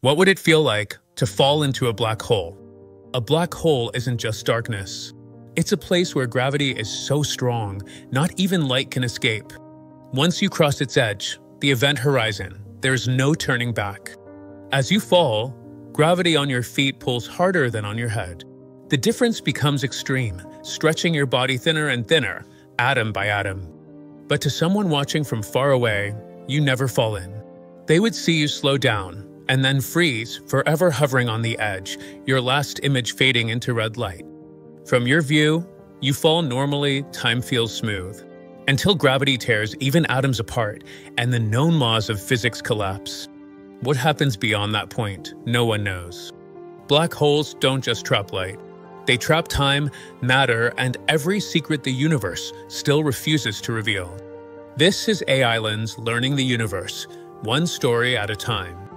What would it feel like to fall into a black hole? A black hole isn't just darkness. It's a place where gravity is so strong, not even light can escape. Once you cross its edge, the event horizon, there's no turning back. As you fall, gravity on your feet pulls harder than on your head. The difference becomes extreme, stretching your body thinner and thinner, atom by atom. But to someone watching from far away, you never fall in. They would see you slow down, and then freeze, forever hovering on the edge, your last image fading into red light. From your view, you fall normally, time feels smooth. Until gravity tears even atoms apart and the known laws of physics collapse. What happens beyond that point, no one knows. Black holes don't just trap light. They trap time, matter, and every secret the universe still refuses to reveal. This is AI Lens Learning the Universe, one story at a time.